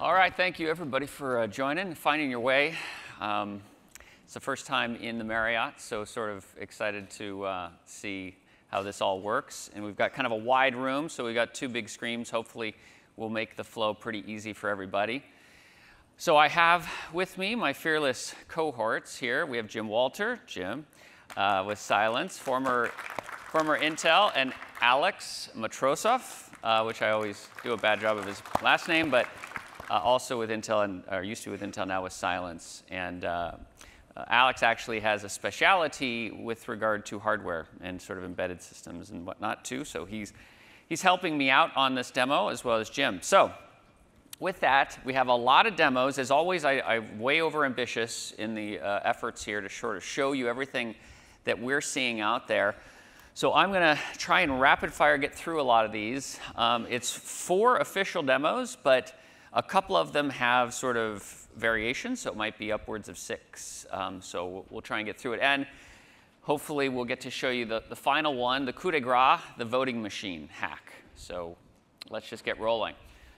All right, thank you everybody for uh, joining, finding your way. Um, it's the first time in the Marriott, so sort of excited to uh, see how this all works. And we've got kind of a wide room, so we've got two big screens. Hopefully, we'll make the flow pretty easy for everybody. So I have with me my fearless cohorts here. We have Jim Walter, Jim, uh, with Silence, former, former Intel, and Alex Matrosov, uh, which I always do a bad job of his last name, but uh, also with Intel, and or used to with Intel, now with Silence. And uh, uh, Alex actually has a specialty with regard to hardware and sort of embedded systems and whatnot too. So he's he's helping me out on this demo as well as Jim. So with that, we have a lot of demos. As always, I, I'm way over ambitious in the uh, efforts here to sort of show you everything that we're seeing out there. So I'm going to try and rapid fire get through a lot of these. Um, it's four official demos, but a couple of them have sort of variations, so it might be upwards of six. Um, so we'll, we'll, try and get through it. And hopefully we'll get to show you the, the final one, the coup de grace, the voting machine hack. So let's just get rolling.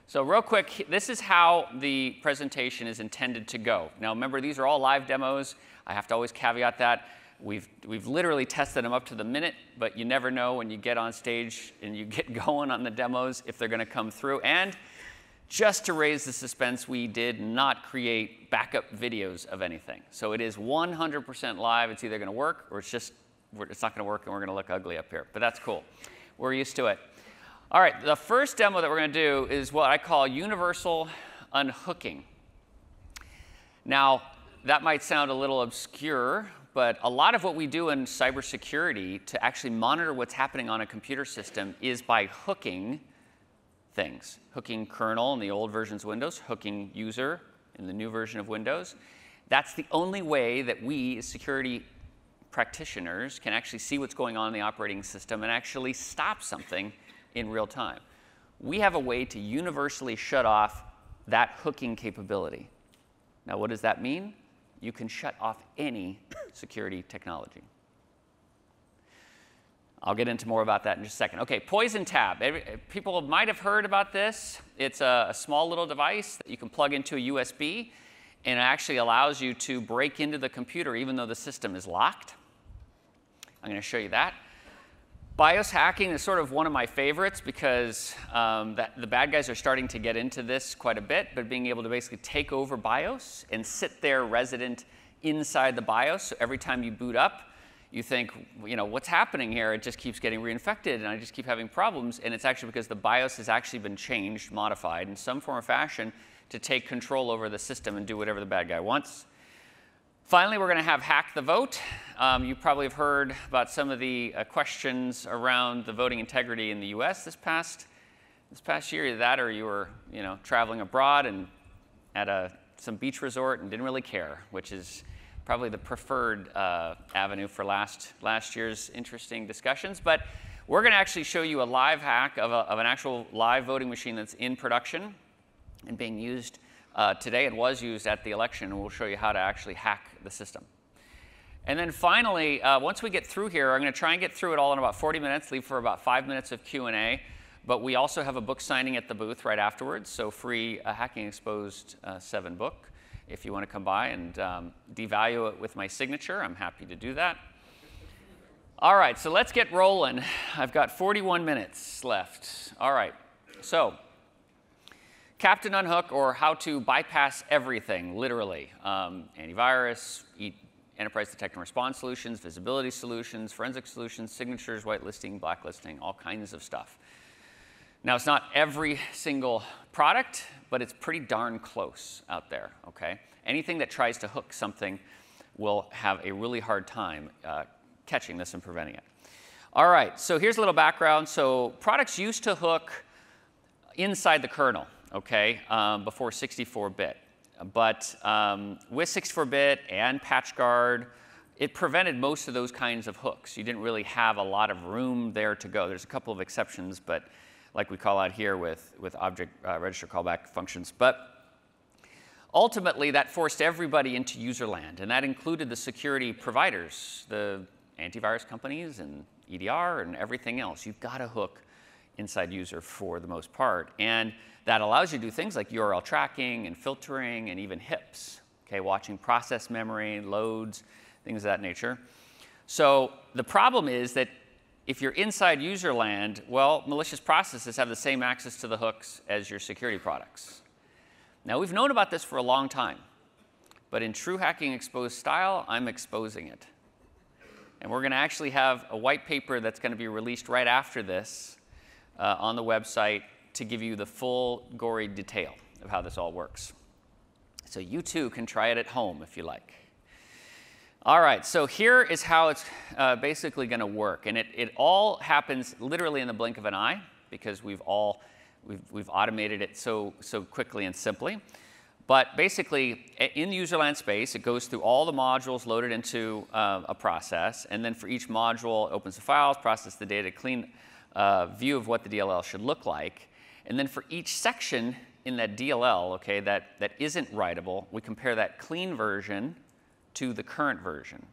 So real quick, this is how the presentation is intended to go. Now remember, these are all live demos. I have to always caveat that. We've, we've literally tested them up to the minute, but you never know when you get on stage and you get going on the demos if they're going to come through. And just to raise the suspense, we did not create backup videos of anything. So it is 100% live. It's either going to work or it's just it's not going to work and we're going to look ugly up here. But that's cool. We're used to it. All right, the first demo that we're going to do is what I call universal unhooking. Now, that might sound a little obscure, but a lot of what we do in cybersecurity to actually monitor what's happening on a computer system is by hooking things. Hooking kernel in the old versions of Windows, hooking user in the new version of Windows. That's the only way that we, as security practitioners, can actually see what's going on in the operating system and actually stop something in real time. We have a way to universally shut off that hooking capability. Now, what does that mean? You can shut off any security technology. I'll get into more about that in just a second. Okay, Poison Tab. People might have heard about this. It's a, small little device that you can plug into a USB, and it actually allows you to break into the computer even though the system is locked. I'm going to show you that. BIOS hacking is sort of one of my favorites because um, that, the bad guys are starting to get into this quite a bit, but being able to basically take over BIOS and sit there resident inside the BIOS. So every time you boot up, you think, you know, what's happening here? It just keeps getting reinfected and I just keep having problems. And it's actually because the BIOS has actually been changed, modified in some form or fashion to take control over the system and do whatever the bad guy wants. Finally, we're going to have Hack the Vote. Um, you probably have heard about some of the uh, questions around the voting integrity in the US this past, this past year. Either that or you were you know, traveling abroad and at a, some beach resort and didn't really care, which is probably the preferred uh, avenue for last, last year's interesting discussions. But we're going to actually show you a live hack of, a, of, an actual live voting machine that's in production and being used uh, today. It was used at the election, and we'll show you how to actually hack the system. And then finally, uh, once we get through here, I'm going to try and get through it all in about 40 minutes, leave for about five minutes of Q&A. But we also have a book signing at the booth right afterwards, so free uh, Hacking Exposed uh, 7 book. If you want to come by and um, devalue it with my signature, I'm happy to do that. All right, so let's get rolling. I've got 41 minutes left. All right, so Captain Unhook, or how to bypass everything, literally. Um, antivirus, enterprise detect and response solutions, visibility solutions, forensic solutions, signatures, whitelisting, blacklisting, all kinds of stuff. Now, it's not every single product, but it's pretty darn close out there, okay? Anything that tries to hook something will have a really hard time uh, catching this and preventing it. All right, so here's a little background. So products used to hook inside the kernel, okay, um, before 64-bit. But um, with 64-bit and PatchGuard, it prevented most of those kinds of hooks. You didn't really have a lot of room there to go. There's a couple of exceptions, but like we call out here with, with object uh, register callback functions. But ultimately, that forced everybody into user land, and that included the security providers, the antivirus companies and EDR and everything else. You've got to hook inside user for the most part. And that allows you to do things like URL tracking and filtering and even HIPs, okay, watching process memory, loads, things of that nature. So the problem is that if you're inside user land, well, malicious processes have the same access to the hooks as your security products. Now, we've known about this for a long time, but in true hacking exposed style, I'm exposing it. And we're going to actually have a white paper that's going to be released right after this uh, on the website to give you the full gory detail of how this all works. So you too can try it at home if you like. All right, so here is how it's uh, basically going to work. And it, it all happens literally in the blink of an eye because we've all We've, we've automated it so, so quickly and simply. But basically, in the userland space, it goes through all the modules loaded into uh, a process, and then for each module, it opens the files, processes the data, clean uh, view of what the DLL should look like. And then for each section in that DLL, okay, that, that isn't writable, we compare that clean version to the current version.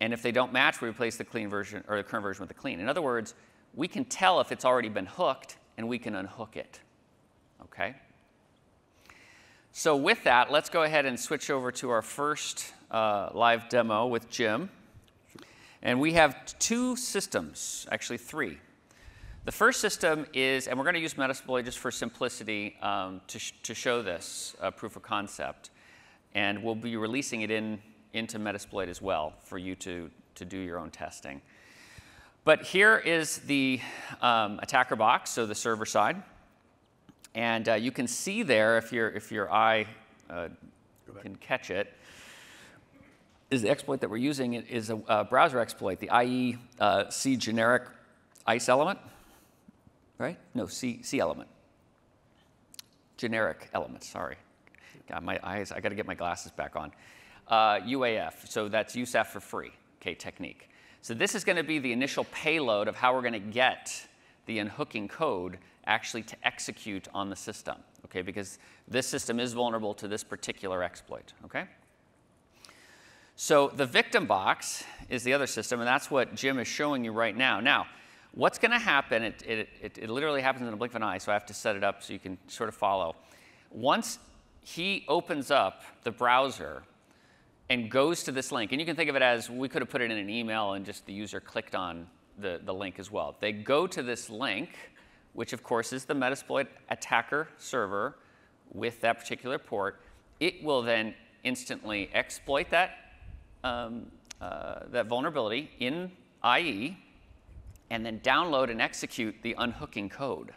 And if they don't match, we replace the clean version or the current version with the clean. In other words, we can tell if it's already been hooked and we can unhook it. Okay? So with that, let's go ahead and switch over to our first uh, live demo with Jim. And we have two systems, actually three. The first system is, and we're going to use Metasploit just for simplicity um, to, sh to show this uh, proof of concept. And we'll be releasing it in, into Metasploit as well for you to, to do your own testing. But here is the um, attacker box, so the server side. And uh, you can see there, if, your if your eye uh, can catch it, is the exploit that we're using is a, a browser exploit, the IE uh, C generic ICE element, right? No, C, C element. Generic element, sorry. My eyes, I got to get my glasses back on. UAF, uh, so that's USAF for free, okay, technique. So this is going to be the initial payload of how we're going to get the unhooking code actually to execute on the system, okay? Because this system is vulnerable to this particular exploit, okay? So the victim box is the other system, and that's what Jim is showing you right now. Now, what's going to happen, it, it, it, it, literally happens in a blink of an eye, so I have to set it up so you can sort of follow. Once he opens up the browser, and goes to this link. And you can think of it as we could have put it in an email and just the user clicked on the, the link as well. They go to this link, which of course is the Metasploit attacker server with that particular port. It will then instantly exploit that, um, uh, that vulnerability in IE and then download and execute the unhooking code.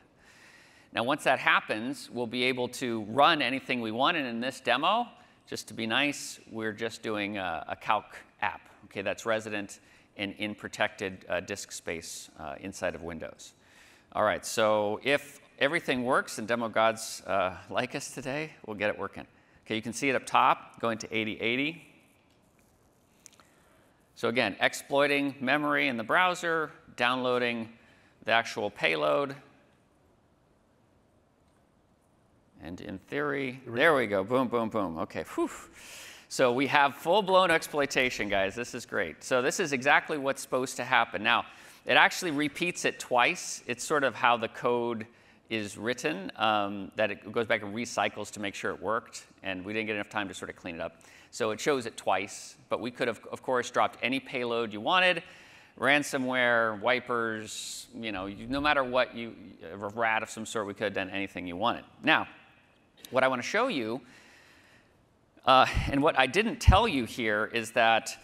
Now, once that happens, we'll be able to run anything we want. And in this demo, just to be nice, we're just doing a, a calc app, okay, that's resident and in protected uh, disk space uh, inside of Windows. All right, so if everything works and demo gods uh, like us today, we'll get it working. Okay, you can see it up top, going to 8080. So again, exploiting memory in the browser, downloading the actual payload, And in theory, there we go, boom, boom, boom. Okay, whew. So we have full-blown exploitation, guys. This is great. So this is exactly what's supposed to happen. Now, it actually repeats it twice. It's sort of how the code is written, um, that it goes back and recycles to make sure it worked, and we didn't get enough time to sort of clean it up. So it shows it twice, but we could have, of course, dropped any payload you wanted, ransomware, wipers, you know, no matter what you, a rat of some sort, we could have done anything you wanted. Now, what I want to show you, uh, and what I didn't tell you here, is that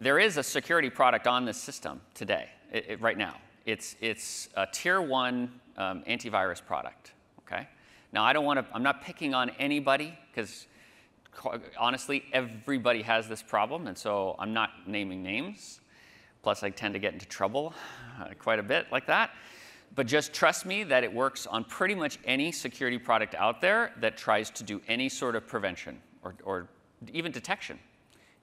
there is a security product on this system today, it, it, right now. It's, it's a tier one um, antivirus product, okay? Now, I don't want to, I'm not picking on anybody, because honestly, everybody has this problem, and so I'm not naming names. Plus, I tend to get into trouble uh, quite a bit like that. But just trust me that it works on pretty much any security product out there that tries to do any sort of prevention or, or even detection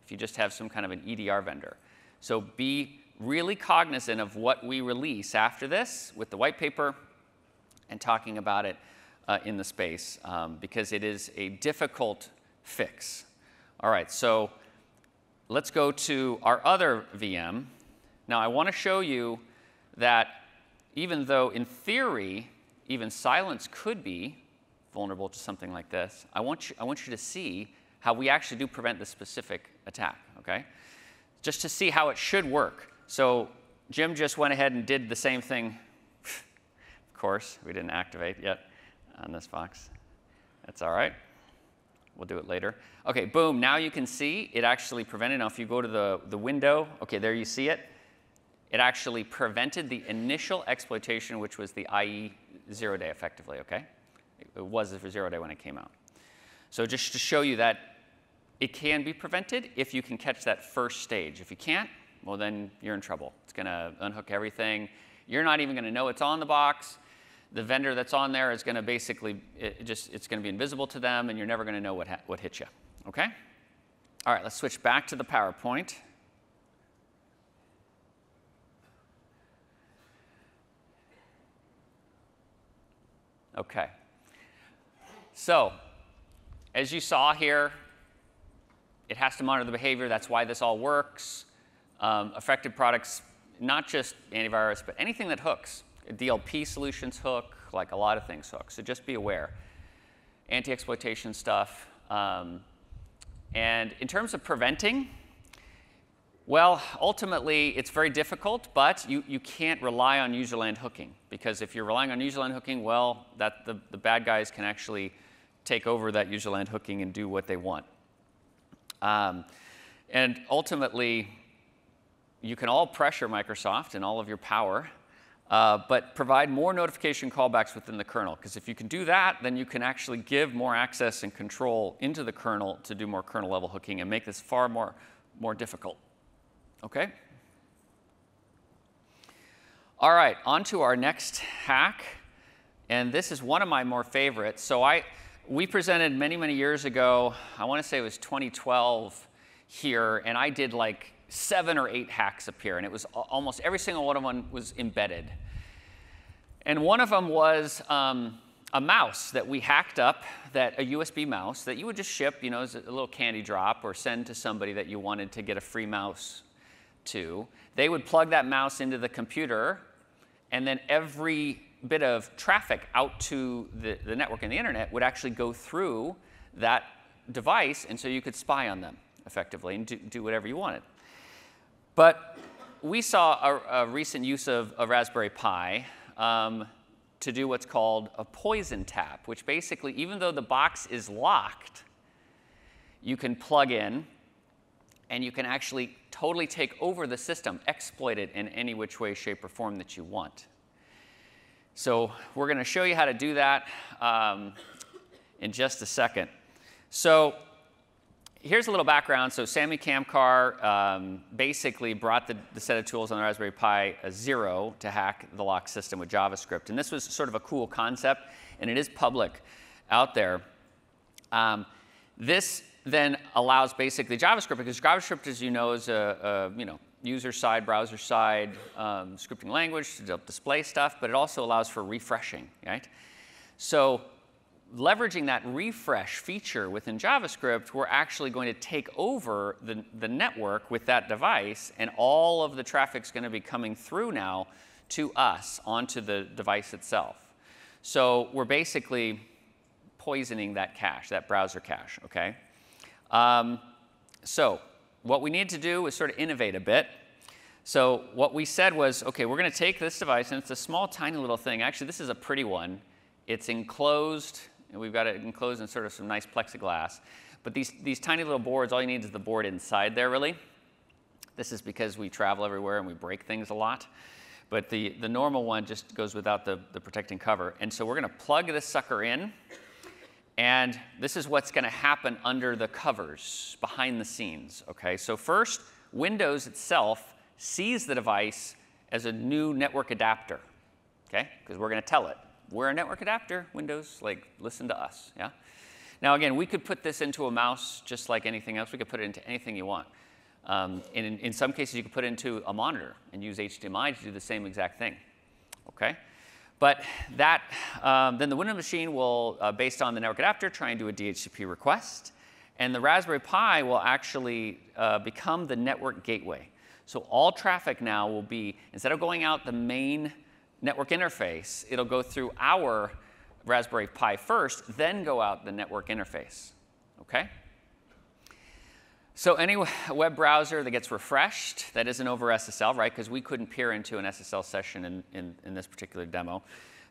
if you just have some kind of an EDR vendor. So be really cognizant of what we release after this with the white paper and talking about it uh, in the space um, because it is a difficult fix. All right, so let's go to our other VM. Now, I want to show you that even though in theory, even silence could be vulnerable to something like this, I want you, I want you to see how we actually do prevent this specific attack, okay? Just to see how it should work. So Jim just went ahead and did the same thing. of course, we didn't activate yet on this box. That's all right. We'll do it later. Okay, boom, now you can see it actually prevented. Now if you go to the, the window, okay, there you see it. It actually prevented the initial exploitation, which was the IE zero day effectively, okay? It was zero day when it came out. So just to show you that it can be prevented if you can catch that first stage. If you can't, well then you're in trouble. It's gonna unhook everything. You're not even gonna know it's on the box. The vendor that's on there is gonna basically, it just, it's gonna be invisible to them and you're never gonna know what, what hit you, okay? All right, let's switch back to the PowerPoint. Okay. So, as you saw here, it has to monitor the behavior. That's why this all works. Um, affected products, not just antivirus, but anything that hooks. DLP solutions hook, like a lot of things hook. So just be aware. Anti-exploitation stuff. Um, and in terms of preventing, well, ultimately, it's very difficult, but you, you can't rely on userland hooking. Because if you're relying on userland hooking, well, that, the, the bad guys can actually take over that userland hooking and do what they want. Um, and ultimately, you can all pressure Microsoft and all of your power, uh, but provide more notification callbacks within the kernel. Because if you can do that, then you can actually give more access and control into the kernel to do more kernel level hooking and make this far more, more difficult. Okay? All right, on to our next hack. And this is one of my more favorites. So I, we presented many, many years ago, I want to say it was 2012 here, and I did like seven or eight hacks appear, and it was almost every single one of them was embedded. And one of them was um, a mouse that we hacked up, that a USB mouse that you would just ship, you know, as a little candy drop or send to somebody that you wanted to get a free mouse to. They would plug that mouse into the computer, and then every bit of traffic out to the, the network and the internet would actually go through that device, and so you could spy on them effectively and do, do whatever you wanted. But we saw a, a recent use of a Raspberry Pi um, to do what's called a poison tap, which basically, even though the box is locked, you can plug in and you can actually totally take over the system, exploit it in any which way, shape, or form that you want. So we're going to show you how to do that um, in just a second. So here's a little background. So Sammy Kamkar um, basically brought the, the, set of tools on the Raspberry Pi a zero to hack the lock system with JavaScript. And this was sort of a cool concept, and it is public out there. Um, this then allows basically JavaScript, because JavaScript, as you know, is a, a you know, user side, browser side um, scripting language to display stuff, but it also allows for refreshing, right? So leveraging that refresh feature within JavaScript, we're actually going to take over the, the network with that device, and all of the traffic is going to be coming through now to us onto the device itself. So we're basically poisoning that cache, that browser cache, okay? Um, so what we need to do is sort of innovate a bit. So what we said was, okay, we're going to take this device, and it's a small, tiny little thing. Actually, this is a pretty one. It's enclosed and we've got it enclosed in sort of some nice plexiglass. But these, these tiny little boards, all you need is the board inside there, really. This is because we travel everywhere and we break things a lot. But the, the normal one just goes without the, the protecting cover. And so we're going to plug this sucker in. And this is what's going to happen under the covers, behind the scenes. Okay, so first, Windows itself sees the device as a new network adapter. Okay, because we're going to tell it we're a network adapter, Windows, like listen to us, yeah? Now again, we could put this into a mouse just like anything else. We could put it into anything you want. Um, in, in some cases, you could put it into a monitor and use HDMI to do the same exact thing, okay? But that, um, then the Windows machine will, uh, based on the network adapter, try and do a DHCP request. And the Raspberry Pi will actually uh, become the network gateway. So all traffic now will be, instead of going out the main network interface, it'll go through our Raspberry Pi first, then go out the network interface. Okay? So any web browser that gets refreshed that isn't over SSL, right, because we couldn't peer into an SSL session in, in, in, this particular demo,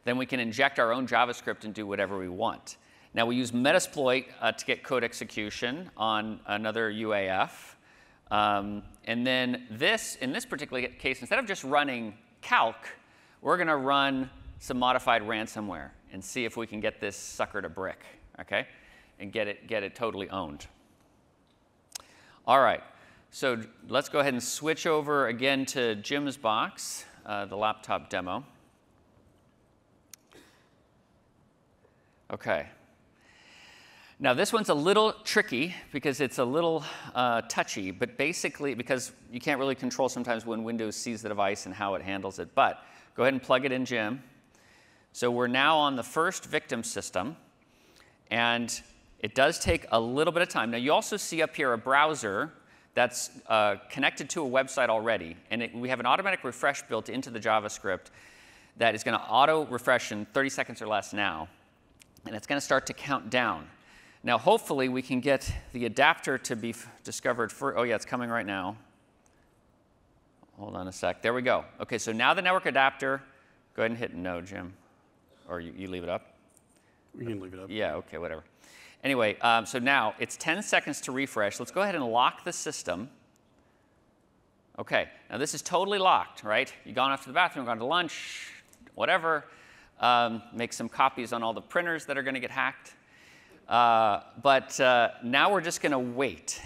then we can inject our own JavaScript and do whatever we want. Now we use Metasploit uh, to get code execution on another UAF. Um, and then this, in this particular case, instead of just running calc, we're going to run some modified ransomware and see if we can get this sucker to brick, okay, and get it, get it totally owned. All right, so let's go ahead and switch over again to Jim's box, uh, the laptop demo. Okay. Now this one's a little tricky because it's a little uh, touchy, but basically because you can't really control sometimes when Windows sees the device and how it handles it. But go ahead and plug it in, Jim. So we're now on the first victim system, and it does take a little bit of time. Now, you also see up here a browser that's uh, connected to a website already, and it, we have an automatic refresh built into the JavaScript that is going to auto refresh in 30 seconds or less now, and it's going to start to count down. Now, hopefully, we can get the adapter to be discovered for, oh yeah, it's coming right now. Hold on a sec. There we go. Okay, so now the network adapter, go ahead and hit no, Jim. Or you, you leave it up? We can leave it up. Yeah, okay, whatever. Anyway, um, so now it's 10 seconds to refresh. Let's go ahead and lock the system. Okay, now this is totally locked, right? You've gone off to the bathroom, gone to lunch, whatever. Um, make some copies on all the printers that are going to get hacked. Uh, but uh, now we're just going to wait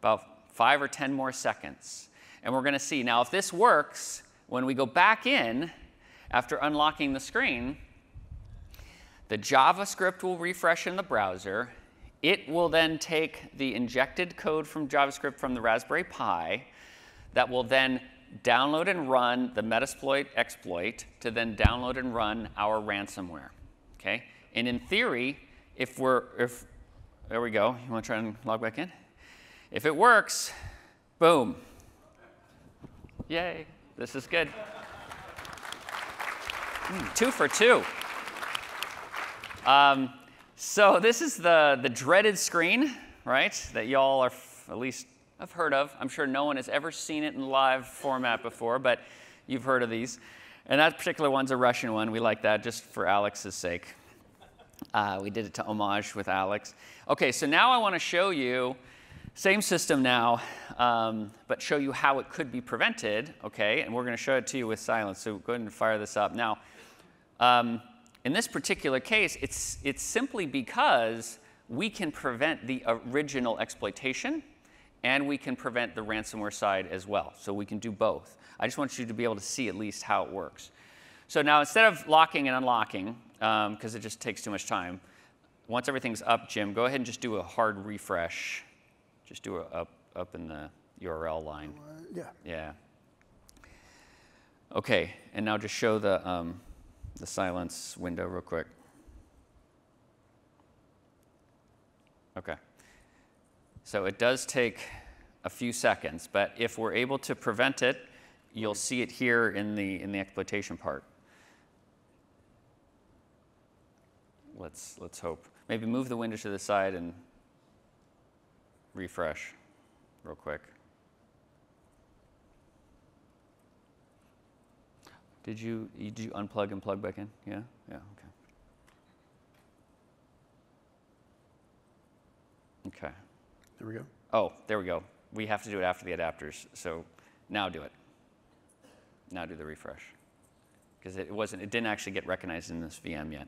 about five or 10 more seconds. And we're going to see. Now, if this works, when we go back in after unlocking the screen, the JavaScript will refresh in the browser. It will then take the injected code from JavaScript from the Raspberry Pi that will then download and run the Metasploit exploit to then download and run our ransomware. Okay? And in theory, if we're, if, there we go. You want to try and log back in? If it works, boom. Yay, this is good. Mm, two for two. Um, so this is the, the dreaded screen, right, that y'all are at least have heard of. I'm sure no one has ever seen it in live format before, but you've heard of these. And that particular one's a Russian one. We like that just for Alex's sake. Uh, we did it to homage with Alex. Okay, so now I want to show you, same system now, um, but show you how it could be prevented, okay? And we're going to show it to you with silence, so go ahead and fire this up. Now, um, in this particular case, it's, it's simply because we can prevent the original exploitation and we can prevent the ransomware side as well. So we can do both. I just want you to be able to see at least how it works. So now instead of locking and unlocking, because um, it just takes too much time, once everything's up, Jim, go ahead and just do a hard refresh. Just do it up, up in the URL line. Uh, yeah. Yeah. Okay, and now just show the, um, the silence window real quick. Okay. So it does take a few seconds, but if we're able to prevent it, you'll see it here in the, in the exploitation part. Let's, let's hope. Maybe move the window to the side and refresh real quick. Did you, did you unplug and plug back in? Yeah? Yeah, okay. Okay. There we go. Oh, there we go. We have to do it after the adapters. So now do it. Now do the refresh. Because it wasn't, it didn't actually get recognized in this VM yet.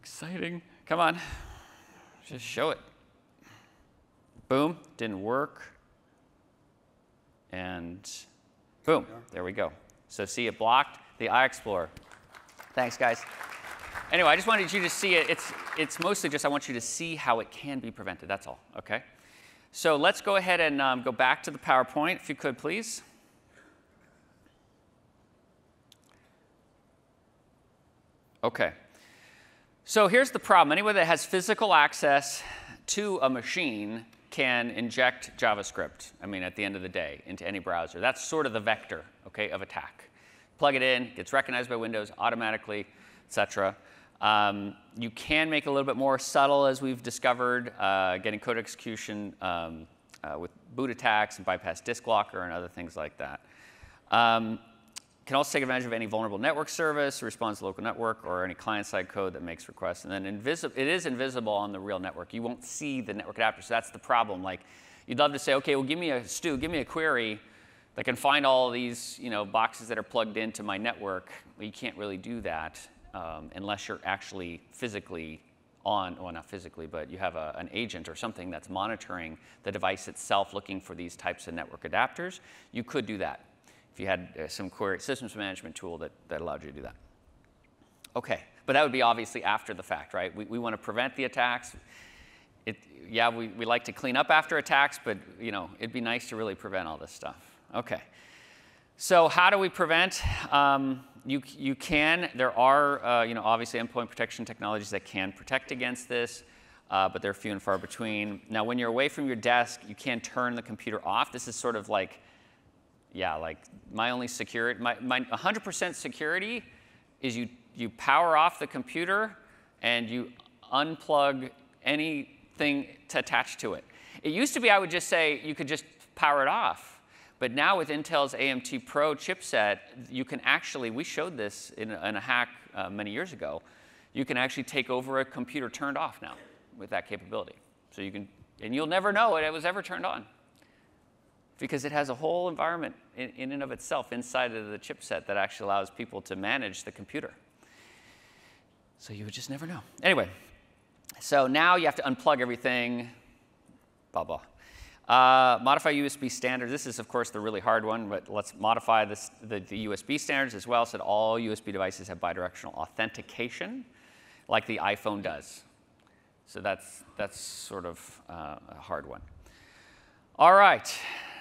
Exciting. Come on. Just show it. Boom, didn't work. And boom, there we go. So see it blocked, the iExplorer. Thanks, guys. Anyway, I just wanted you to see it. It's, it's mostly just I want you to see how it can be prevented. That's all, okay? So let's go ahead and um, go back to the PowerPoint, if you could, please. Okay. So here's the problem. Anyone that has physical access to a machine can inject JavaScript, I mean, at the end of the day, into any browser. That's sort of the vector, okay, of attack. Plug it in, gets recognized by Windows automatically, et cetera. Um, you can make it a little bit more subtle, as we've discovered, uh, getting code execution um, uh, with boot attacks and bypass disk locker and other things like that. Um, can also take advantage of any vulnerable network service, responds to local network, or any client-side code that makes requests. And then it is invisible on the real network. You won't see the network adapter, so that's the problem. Like, you'd love to say, okay, well, give me a Stu, give me a query that can find all these you know, boxes that are plugged into my network. Well, you can't really do that um, unless you're actually physically on, well, not physically, but you have a, an agent or something that's monitoring the device itself looking for these types of network adapters. You could do that if you had uh, some query systems management tool that, that allowed you to do that. Okay, but that would be obviously after the fact, right? We, we want to prevent the attacks. It, yeah, we, we like to clean up after attacks, but you know, it'd be nice to really prevent all this stuff. Okay, so how do we prevent? Um, you, you can, there are, uh, you know, obviously endpoint protection technologies that can protect against this, uh, but they're few and far between. Now, when you're away from your desk, you can't turn the computer off. This is sort of like yeah, like my only security, my, my 100% security is you, you power off the computer and you unplug anything to attach to it. It used to be I would just say you could just power it off. But now with Intel's AMT Pro chipset, you can actually, we showed this in a, in a hack uh, many years ago, you can actually take over a computer turned off now with that capability. So you can, and you'll never know it was ever turned on because it has a whole environment in, in and of itself inside of the chipset that actually allows people to manage the computer. So you would just never know. Anyway, so now you have to unplug everything, blah, blah. Uh, modify USB standards. This is, of course, the really hard one, but let's modify this, the, the, USB standards as well so that all USB devices have bidirectional authentication, like the iPhone does. So that's, that's sort of uh, a hard one. All right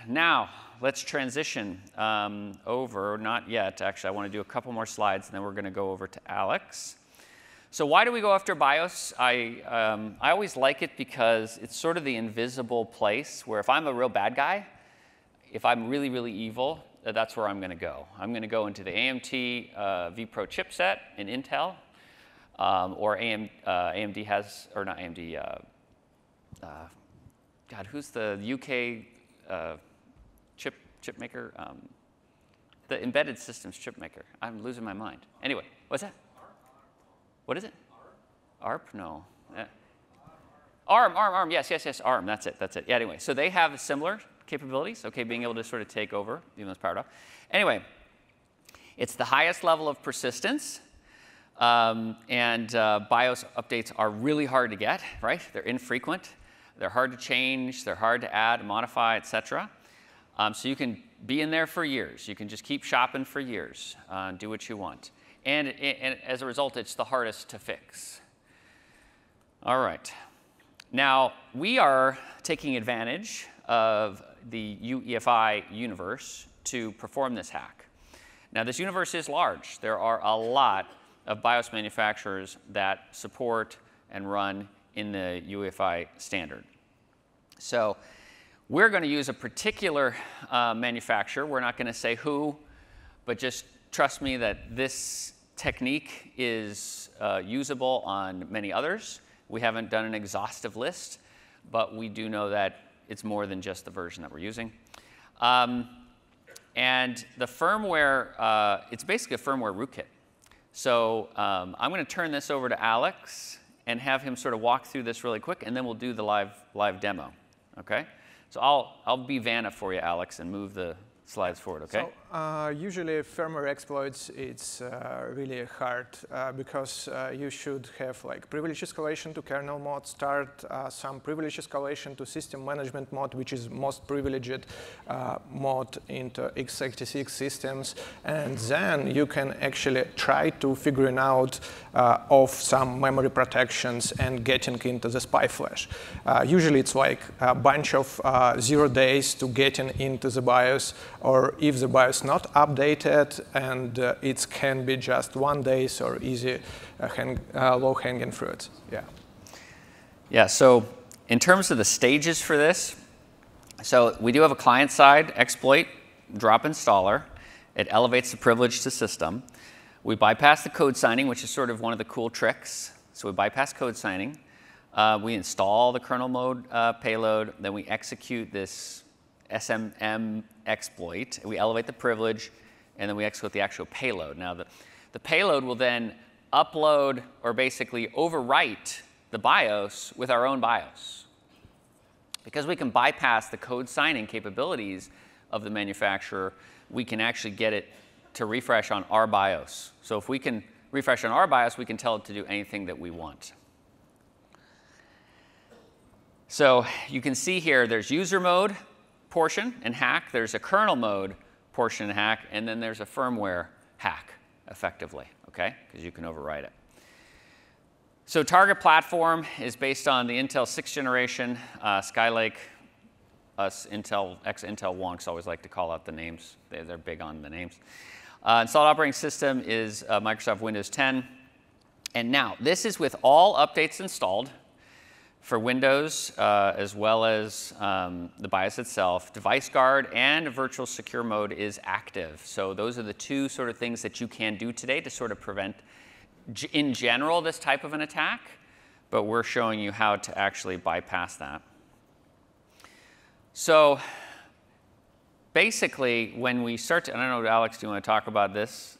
now let's transition um, over, not yet, actually, I want to do a couple more slides, and then we're going to go over to Alex. So why do we go after BIOS? I, um, I always like it because it's sort of the invisible place where if I'm a real bad guy, if I'm really, really evil, uh, that's where I'm going to go. I'm going to go into the AMT uh, vPro chipset in Intel, um, or AM, uh, AMD has, or not AMD, uh, uh, God, who's the UK uh, chip, chip maker, um, the embedded systems chip maker. I'm losing my mind. Anyway, what's that? What is it? ARP? No. Uh, ARM, ARM, ARM. Yes, yes, yes, ARM. That's it, that's it. Yeah, anyway, so they have similar capabilities, okay, being able to sort of take over, even though it's powered off. Anyway, it's the highest level of persistence. Um, and uh, BIOS updates are really hard to get, right? They're infrequent. They're hard to change. They're hard to add, modify, et cetera. Um, so you can be in there for years. You can just keep shopping for years, uh, do what you want. And, and as a result, it's the hardest to fix. All right. Now, we are taking advantage of the UEFI universe to perform this hack. Now, this universe is large. There are a lot of BIOS manufacturers that support and run in the UEFI standard. So we're going to use a particular uh, manufacturer. We're not going to say who, but just trust me that this technique is uh, usable on many others. We haven't done an exhaustive list, but we do know that it's more than just the version that we're using. Um, and the firmware, uh, it's basically a firmware rootkit. So um, I'm going to turn this over to Alex and have him sort of walk through this really quick, and then we'll do the live, live demo. Okay? So I'll, I'll be Vanna for you, Alex, and move the slides forward, okay? So uh, usually firmware exploits, it's uh, really hard uh, because uh, you should have like privilege escalation to kernel mode, start uh, some privilege escalation to system management mode, which is most privileged uh, mode into x86 systems. And then you can actually try to figuring out of some memory protections and getting into the SPI flash. usually it's like a bunch of zero days to getting into the BIOS or if the BIOS not updated, and uh, it can be just one days or easy uh, hang, uh, low-hanging fruit. Yeah. Yeah, so in terms of the stages for this, so we do have a client-side exploit drop installer. It elevates the privilege to system. We bypass the code signing, which is sort of one of the cool tricks. So we bypass code signing. Uh, we install the kernel mode uh, payload. Then we execute this SMM exploit. We elevate the privilege, and then we execute the actual payload. Now, the, the payload will then upload or basically overwrite the BIOS with our own BIOS. Because we can bypass the code signing capabilities of the manufacturer, we can actually get it to refresh on our BIOS. So if we can refresh on our BIOS, we can tell it to do anything that we want. So you can see here there's user mode portion and hack, there's a kernel mode portion and hack, and then there's a firmware hack, effectively, okay? Because you can overwrite it. So target platform is based on the Intel 6th generation uh, Skylake. Us Intel, ex-Intel wonks always like to call out the names. They, are big on the names. Uh, installed operating system is uh, Microsoft Windows 10. And now, this is with all updates installed for Windows, uh, as well as um, the BIOS itself. Device Guard and Virtual Secure Mode is active. So those are the two sort of things that you can do today to sort of prevent in general this type of an attack, but we're showing you how to actually bypass that. So basically, when we start to, I don't know, Alex, do you want to talk about this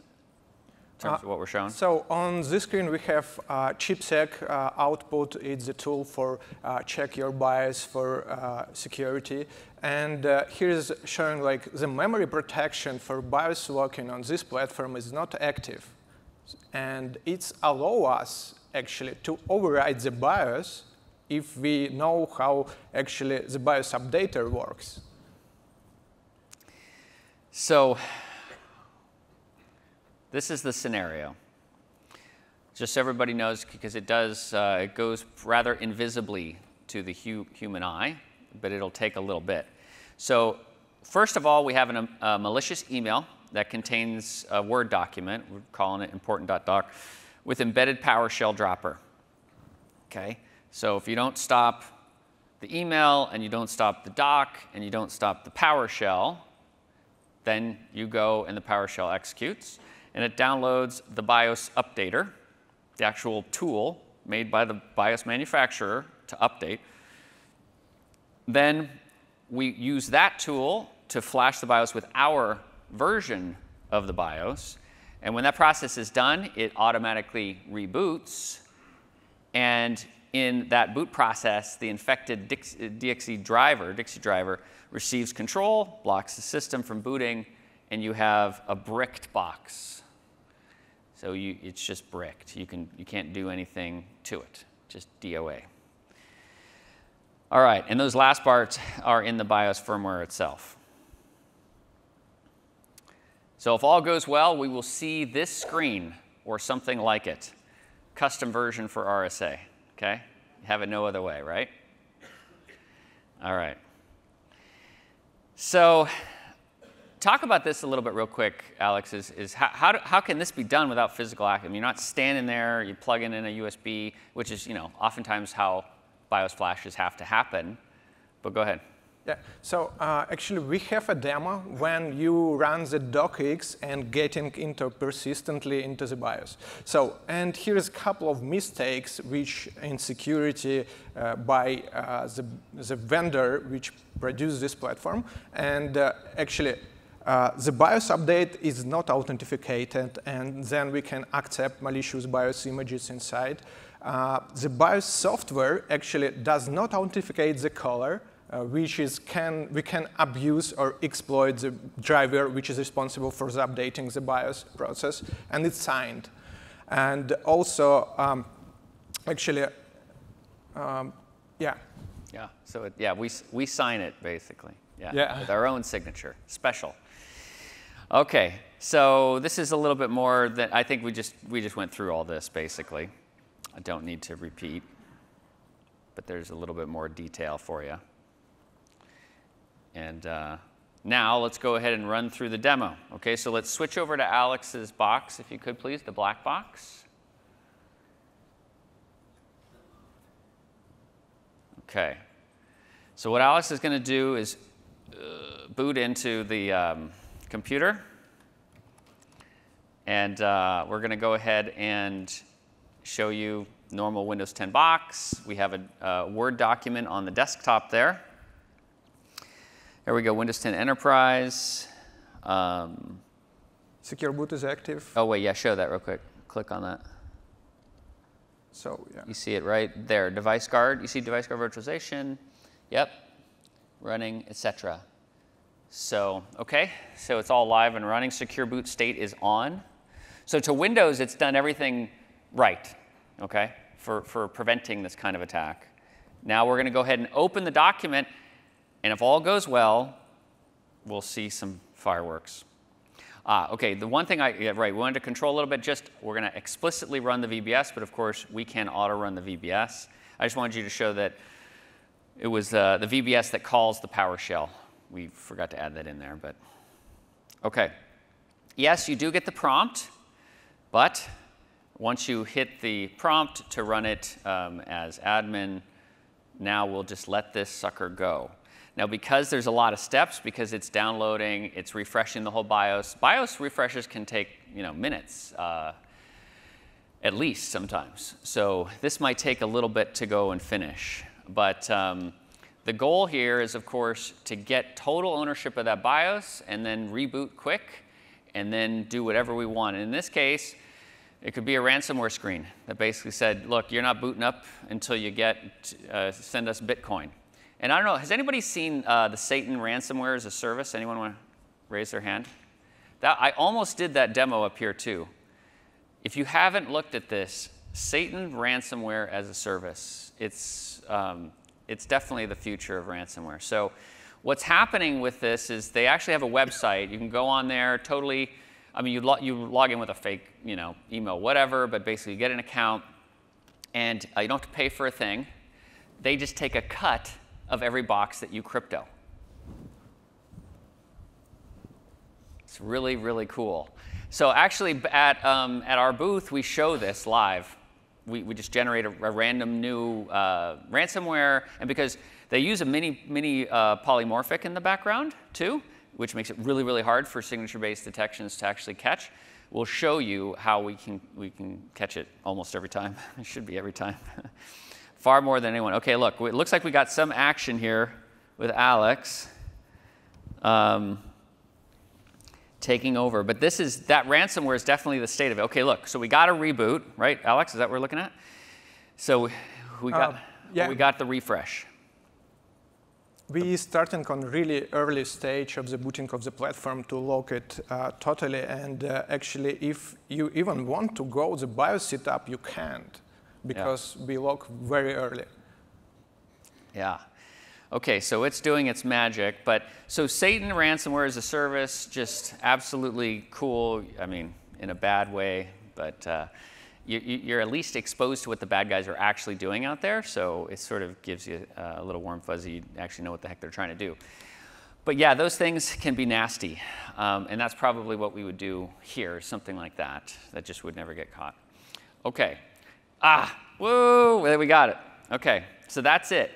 terms uh, of what we're showing? So on this screen, we have uh, ChipSec uh, output. It's a tool for uh, check your BIOS for uh, security. And uh, here's showing like the memory protection for BIOS locking on this platform is not active. And it's allow us actually to override the BIOS if we know how actually the BIOS updater works. So this is the scenario. Just so everybody knows, because it does, uh, it goes rather invisibly to the hu human eye, but it'll take a little bit. So first of all, we have an, a malicious email that contains a Word document, we're calling it important.doc, with embedded PowerShell dropper. Okay, so if you don't stop the email and you don't stop the doc and you don't stop the PowerShell, then you go and the PowerShell executes and it downloads the BIOS updater, the actual tool made by the BIOS manufacturer to update. Then we use that tool to flash the BIOS with our version of the BIOS. And when that process is done, it automatically reboots. And in that boot process, the infected DXE driver, Dixie driver, receives control, blocks the system from booting, and you have a bricked box. So you, it's just bricked. You, can, you can't do anything to it, just DOA. All right, and those last parts are in the BIOS firmware itself. So if all goes well, we will see this screen or something like it, custom version for RSA, okay? Have it no other way, right? All right. So talk about this a little bit real quick, Alex, is, is how, how, do, how can this be done without physical active? You're not standing there, you plug in in a USB, which is, you know, oftentimes how BIOS flashes have to happen. But go ahead. Yeah, so uh, actually we have a demo when you run the docx and getting into persistently into the BIOS. So, and here's a couple of mistakes which in security uh, by uh, the, the vendor which produced this platform. And uh, actually uh, the BIOS update is not authenticated, and then we can accept malicious BIOS images inside. Uh, the BIOS software actually does not authenticate the caller, uh, which is can, we can abuse or exploit the driver which is responsible for the updating the BIOS process, and it's signed. And also, um, actually, um, yeah. Yeah, so it, yeah, we, we sign it basically. Yeah, yeah, with our own signature, special. Okay, so this is a little bit more that I think we just, we just went through all this basically. I don't need to repeat, but there's a little bit more detail for you. And uh, Now let's go ahead and run through the demo. Okay, so let's switch over to Alex's box, if you could please, the black box. Okay. So what Alex is going to do is uh, boot into the um, computer. And uh, we're going to go ahead and show you normal Windows 10 box. We have a, a Word document on the desktop there. There we go, Windows 10 Enterprise. Um, Secure boot is active. oh, wait, yeah, show that real quick. Click on that. So yeah. You see it right there. Device guard. You see device guard virtualization. Yep. Running, etc. So, okay. So it's all live and running. Secure boot state is on. So to Windows, it's done everything right, okay, for, for preventing this kind of attack. Now we're going to go ahead and open the document, and if all goes well, we'll see some fireworks. Ah, okay, the one thing I, yeah, right, we wanted to control a little bit, just we're going to explicitly run the VBS, but of course we can auto run the VBS. I just wanted you to show that it was uh, the VBS that calls the PowerShell. We forgot to add that in there, but okay. Yes, you do get the prompt, but once you hit the prompt to run it um, as admin, now we'll just let this sucker go. Now, because there's a lot of steps, because it's downloading, it's refreshing the whole BIOS. BIOS refreshes can take you know minutes, uh, at least sometimes. So this might take a little bit to go and finish. But um, the goal here is, of course, to get total ownership of that BIOS and then reboot quick, and then do whatever we want. And in this case, it could be a ransomware screen that basically said, look, you're not booting up until you get, uh, send us Bitcoin. And I don't know, has anybody seen uh, the Satan ransomware as a service? Anyone want to raise their hand? That, I almost did that demo up here too. If you haven't looked at this, Satan ransomware as a service, it's, um, it's definitely the future of ransomware. So what's happening with this is they actually have a website. You can go on there totally, I mean, you, lo you log in with a fake you know, email, whatever, but basically you get an account and uh, you don't have to pay for a thing. They just take a cut of every box that you crypto. It's really, really cool. So actually, at, um, at our booth, we show this live. We, we just generate a, a random new uh, ransomware, and because they use a mini, mini uh, polymorphic in the background too, which makes it really, really hard for signature-based detections to actually catch, we'll show you how we can, we can catch it almost every time. it should be every time. Far more than anyone. Okay, look, it looks like we got some action here with Alex. Um, taking over. But this is, that ransomware is definitely the state of it. Okay, look, so we got a reboot, right, Alex? Is that what we're looking at? So we got, Uh, yeah. we got the refresh. We starting on really early stage of the booting of the platform to lock it uh, totally. And uh, actually, if you even want to go the BIOS setup, you can't because we lock very early. Yeah. Okay, so it's doing its magic, but so Satan ransomware as a service, just absolutely cool. I mean, in a bad way, but uh, you, you're at least exposed to what the bad guys are actually doing out there. So it sort of gives you uh, a little warm fuzzy. You actually know what the heck they're trying to do. But yeah, those things can be nasty, um, and that's probably what we would do here, something like that, that just would never get caught. Okay. Ah, whoa, there we got it. Okay, so that's it.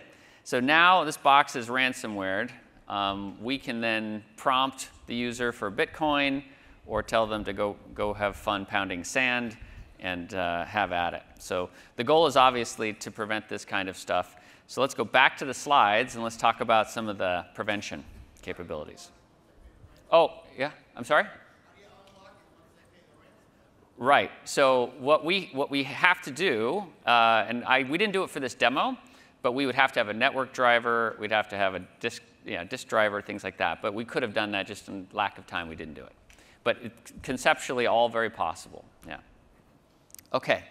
So now this box is ransomwared. Um, we can then prompt the user for Bitcoin or tell them to go, go have fun pounding sand and uh, have at it. So the goal is obviously to prevent this kind of stuff. So let's go back to the slides and let's talk about some of the prevention capabilities. Oh, yeah, I'm sorry? Right. So what we what we have to do, uh, and I we didn't do it for this demo, but we would have to have a network driver. We'd have to have a disk yeah disk driver, things like that. But we could have done that just in lack of time. We didn't do it. But it, conceptually, all very possible. Yeah. Okay.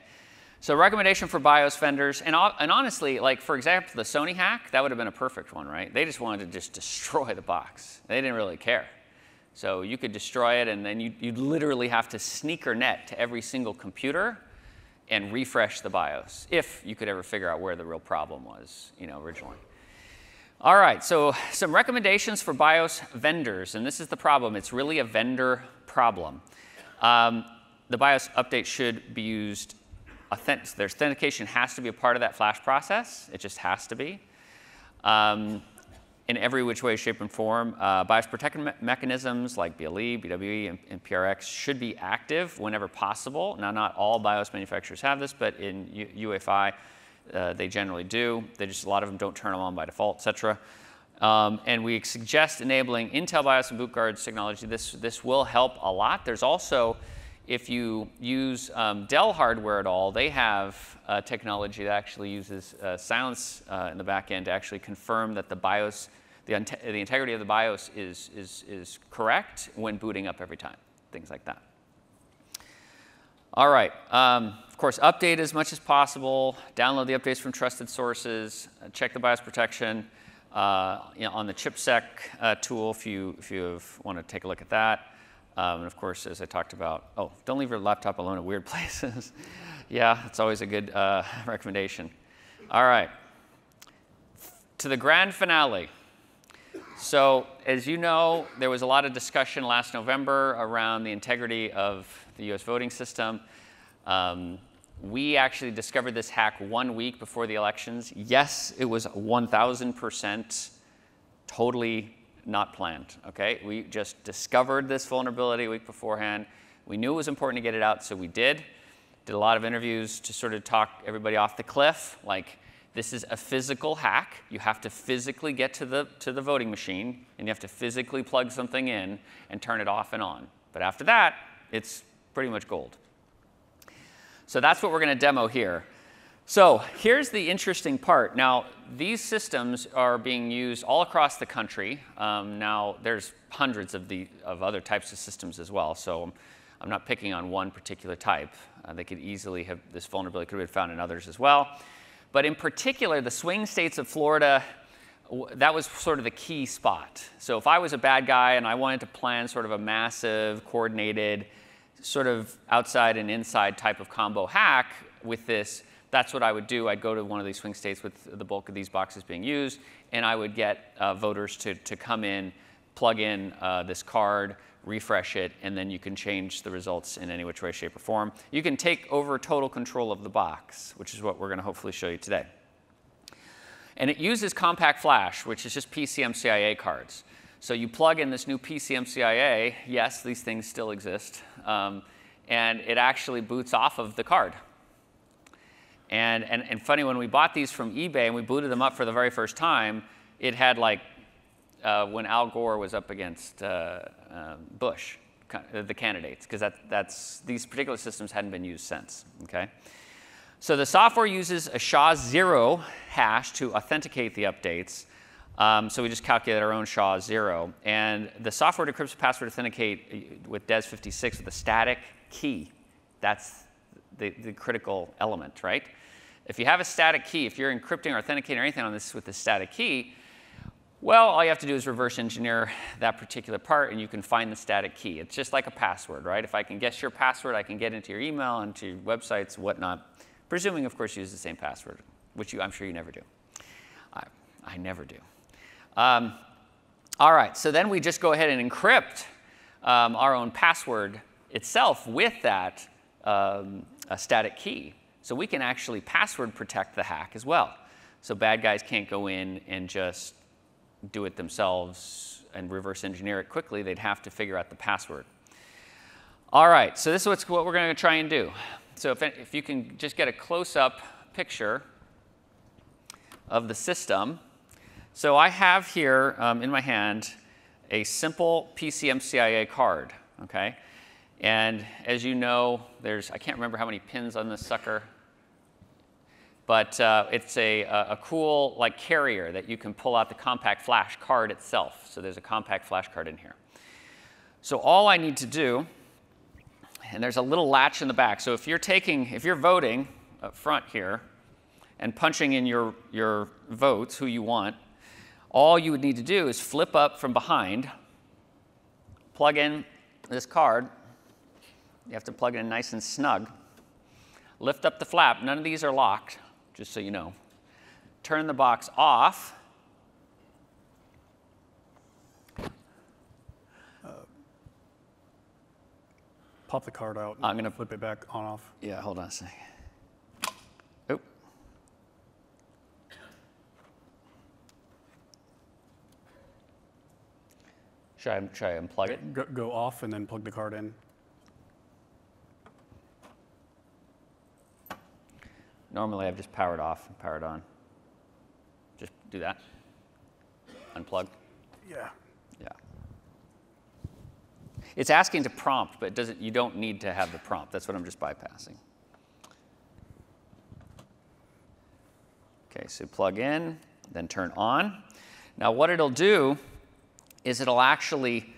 So recommendation for BIOS vendors, and, and honestly, like for example, the Sony hack, that would have been a perfect one, right? They just wanted to just destroy the box. They didn't really care. So you could destroy it, and then you'd, you'd literally have to sneaker net to every single computer and refresh the BIOS, if you could ever figure out where the real problem was, you know, originally. All right, so some recommendations for BIOS vendors, and this is the problem. It's really a vendor problem. Um, the BIOS update should be used, authentic, their authentication has to be a part of that flash process. It just has to be. Um, in every which way, shape, and form. Uh, BIOS protection me mechanisms like BLE, BWE, and, and, PRX should be active whenever possible. Now, not all BIOS manufacturers have this, but in U UEFI, uh, they generally do. They just, a lot of them don't turn them on by default, et cetera. Um, and we suggest enabling Intel BIOS and BootGuard's technology. This, this will help a lot. There's also, if you use um, Dell hardware at all, they have uh, technology that actually uses uh, Cylance uh, in the back end to actually confirm that the BIOS, the, the integrity of the BIOS is, is, is correct when booting up every time, things like that. All right, um, of course, update as much as possible, download the updates from trusted sources, uh, check the BIOS protection uh, you know, on the ChipSec uh, tool if you, if you want to take a look at that. Um, and of course, as I talked about, oh, don't leave your laptop alone at weird places. yeah, it's always a good uh, recommendation. All right, to the grand finale. So, as you know, there was a lot of discussion last November around the integrity of the US voting system. Um, we actually discovered this hack one week before the elections. Yes, it was 1,000% totally not planned, okay? We just discovered this vulnerability a week beforehand. We knew it was important to get it out, so we did. Did a lot of interviews to sort of talk everybody off the cliff, like, this is a physical hack. You have to physically get to the, to the voting machine, and you have to physically plug something in and turn it off and on. But after that, it's pretty much gold. So that's what we're going to demo here. So here's the interesting part. Now, these systems are being used all across the country. Um, now, there's hundreds of, the, of other types of systems as well, so I'm not picking on one particular type. Uh, they could easily have, this vulnerability could have been found in others as well. But in particular, the swing states of Florida, that was sort of the key spot. So if I was a bad guy and I wanted to plan sort of a massive, coordinated, sort of outside and inside type of combo hack with this, that's what I would do. I'd go to one of these swing states with the bulk of these boxes being used, and I would get uh, voters to, to come in, plug in uh, this card, refresh it, and then you can change the results in any which way, shape, or form. You can take over total control of the box, which is what we're going to hopefully show you today. And it uses compact flash, which is just PCMCIA cards. So you plug in this new PCMCIA, yes, these things still exist, um, and it actually boots off of the card. And, and, and funny, when we bought these from eBay and we booted them up for the very first time, it had like uh, when Al Gore was up against uh, um, Bush, the candidates, because that, that's, these particular systems hadn't been used since, okay? So the software uses a SHA-0 hash to authenticate the updates. Um, so we just calculate our own SHA-0. And the software decrypts the password authenticate uh, with DES56 with a static key. That's the, the critical element, right? If you have a static key, if you're encrypting or authenticating or anything on this with a static key, well, all you have to do is reverse engineer that particular part and you can find the static key. It's just like a password, right? If I can guess your password, I can get into your email, into your websites, whatnot. Presuming, of course, you use the same password, which you, I'm sure you never do. I, I never do. Um, all right, so then we just go ahead and encrypt um, our own password itself with that um, static key. So we can actually password protect the hack as well. So bad guys can't go in and just do it themselves and reverse engineer it quickly. They'd have to figure out the password. All right, so this is what we're going to try and do. So if, if you can just get a close-up picture of the system. So I have here um, in my hand a simple PCMCIA card, okay? And as you know, there's, I can't remember how many pins on this sucker, but uh, it's a, a, cool like carrier that you can pull out the compact flash card itself. So there's a compact flash card in here. So all I need to do, and there's a little latch in the back. So if you're taking, if you're voting up front here and punching in your, your votes, who you want, all you would need to do is flip up from behind, plug in this card, you have to plug it in nice and snug. Lift up the flap. None of these are locked, just so you know. Turn the box off. Uh, pop the card out. I'm going to flip it back on off. Yeah, hold on a second. Oop. Should I should I unplug it? Go, go off and then plug the card in. Normally, I've just powered off and powered on. Just do that. Unplug. Yeah. Yeah. It's asking to prompt, but it doesn't, you don't need to have the prompt. That's what I'm just bypassing. Okay, so plug in, then turn on. Now, what it'll do is it'll actually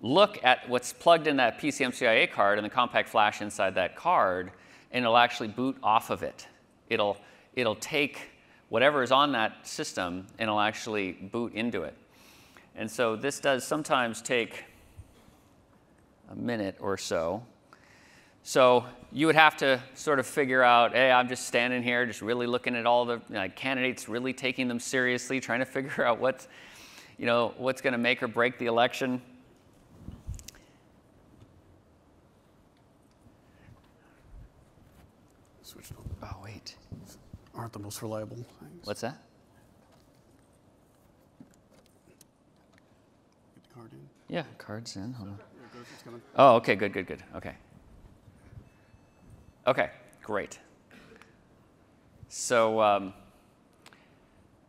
look at what's plugged in that PCMCIA card and the compact flash inside that card, and it'll actually boot off of it. It'll, it'll take whatever is on that system and it'll actually boot into it. And so this does sometimes take a minute or so. So you would have to sort of figure out, hey, I'm just standing here, just really looking at all the candidates, really taking them seriously, trying to figure out what's, you know, what's going to make or break the election. Switch them. Oh, wait. Aren't the most reliable things. What's that? Get the card in. Yeah, cards in. Hold on. There it goes. It's coming. Oh, okay, good, good, good. Okay. Okay, great. So um,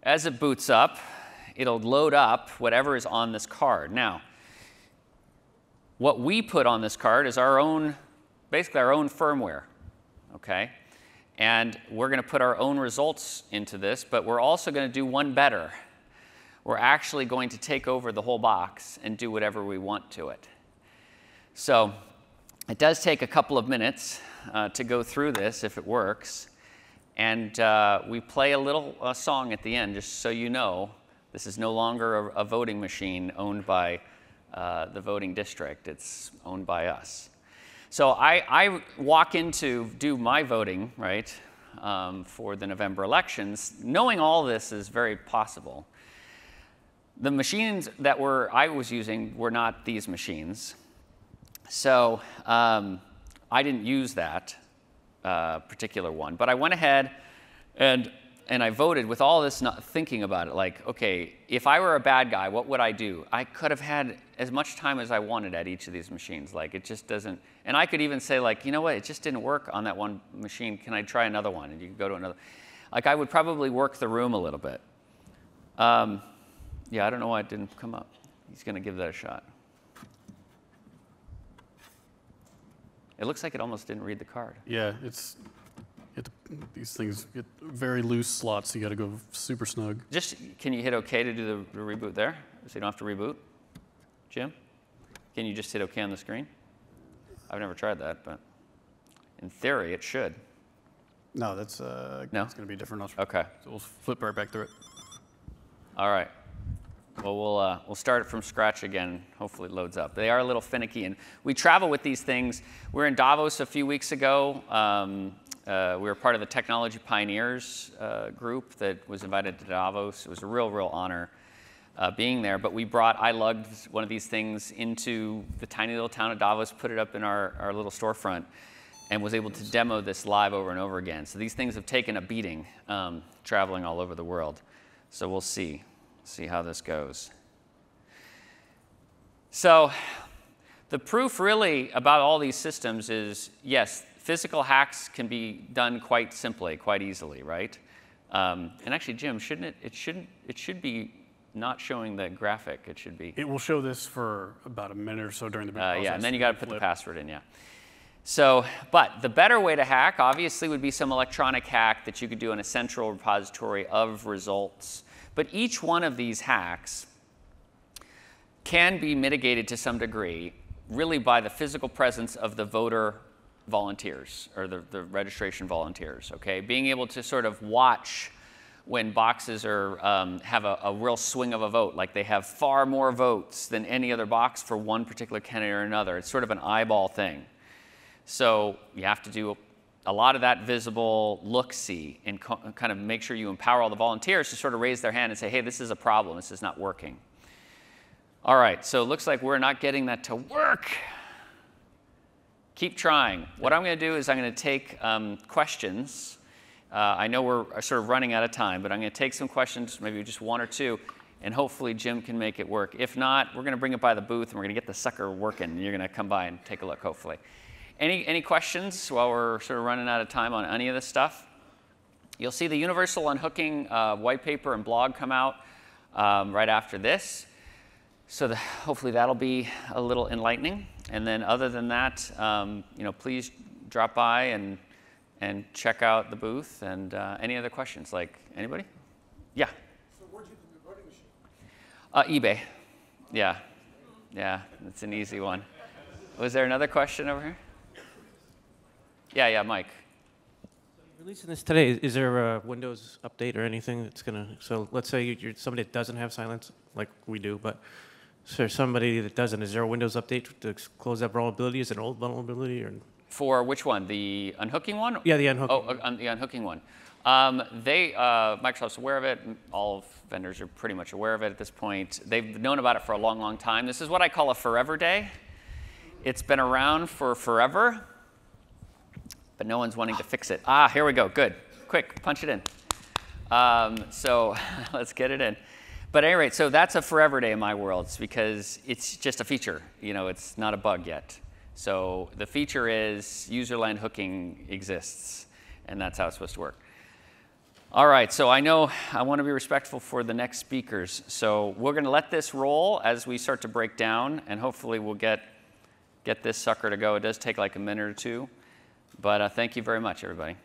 as it boots up, it'll load up whatever is on this card. Now, what we put on this card is our own, basically our own firmware, okay? And we're going to put our own results into this, but we're also going to do one better. We're actually going to take over the whole box and do whatever we want to it. So it does take a couple of minutes uh, to go through this if it works. And uh, we play a little uh, song at the end just so you know this is no longer a, a voting machine owned by uh, the voting district, it's owned by us. So I, I walk into do my voting, right, um, for the November elections, knowing all this is very possible. The machines that were I was using were not these machines. So um, I didn't use that uh, particular one, but I went ahead and and I voted with all this not thinking about it. Like, okay, if I were a bad guy, what would I do? I could have had as much time as I wanted at each of these machines. Like, it just doesn't. And I could even say, like, you know what? It just didn't work on that one machine. Can I try another one? And you could go to another. Like, I would probably work the room a little bit. Um, yeah, I don't know why it didn't come up. He's going to give that a shot. It looks like it almost didn't read the card. Yeah, it's it, these things get very loose slots. You got to go super snug. Just can you hit OK to do the, the reboot there, so you don't have to reboot? Jim, can you just hit OK on the screen? I've never tried that, but in theory it should. No, that's uh, No? it's going to be different. Okay. So we'll flip right back through it. All right. Well, we'll, uh, we'll start it from scratch again. Hopefully, it loads up. They are a little finicky, and we travel with these things. We were in Davos a few weeks ago. Um, uh, we were part of the Technology Pioneers uh, group that was invited to Davos. It was a real, real honor uh, being there. But we brought, I lugged one of these things into the tiny little town of Davos, put it up in our, our little storefront, and was able to demo this live over and over again. So these things have taken a beating um, traveling all over the world. So we'll see see how this goes. So, the proof really about all these systems is yes, physical hacks can be done quite simply, quite easily, right? Um, and actually, Jim, shouldn't it? It shouldn't. It should be not showing the graphic. It should be. It will show this for about a minute or so during the Uh, process. yeah, and then you got to put the password in. Yeah. So, but the better way to hack, obviously, would be some electronic hack that you could do in a central repository of results. But each one of these hacks can be mitigated to some degree, really by the physical presence of the voter volunteers or the, the registration volunteers. Okay, being able to sort of watch when boxes are um, have a, a real swing of a vote, like they have far more votes than any other box for one particular candidate or another. It's sort of an eyeball thing. So you have to do a lot of that visible look-see and kind of make sure you empower all the volunteers to sort of raise their hand and say, hey, this is a problem, this is not working. All right, so it looks like we're not getting that to work. Keep trying. What I'm going to do is I'm going to take um, questions. Uh, I know we're sort of running out of time, but I'm going to take some questions, maybe just one or two, and hopefully Jim can make it work. If not, we're going to bring it by the booth and we're going to get the sucker working. And you're going to come by and take a look, hopefully. Any, any questions while we're sort of running out of time on any of this stuff? You'll see the Universal Unhooking uh, white paper and blog come out um, right after this. So the, hopefully that'll be a little enlightening. And then other than that, um, you know, please drop by and, and check out the booth. And uh, any other questions? Like anybody? Yeah. So where'd you get the voting machine? Uh, eBay. Yeah. Yeah, it's an easy one. Was there another question over here? Yeah, yeah, Mike. Releasing this today, is there a Windows update or anything that's gonna, so let's say you- you're somebody that doesn't have Cylance, like we do, but there somebody that doesn't, is there a Windows update to close that vulnerability? Is it an old vulnerability or? For which one? The unhooking one? Yeah, the unhooking. Oh, uh, the unhooking one. Um, they, uh, Microsoft's aware of it. All vendors are pretty much aware of it at this point. They've known about it for a long, long time. This is what I call a forever day. It's been around for forever, but no one's wanting to fix it. Ah, here we go. Good. Quick, punch it in. Um, so let's get it in. But at any rate, so that's a forever day in my world because it's just a feature. You know, it's not a bug yet. So the feature is userland hooking exists, and that's how it's supposed to work. All right, so I know I want to be respectful for the next speakers. So we're going to let this roll as we start to break down, and hopefully we'll get, get this sucker to go. It does take like a minute or two. But uh, thank you very much, everybody.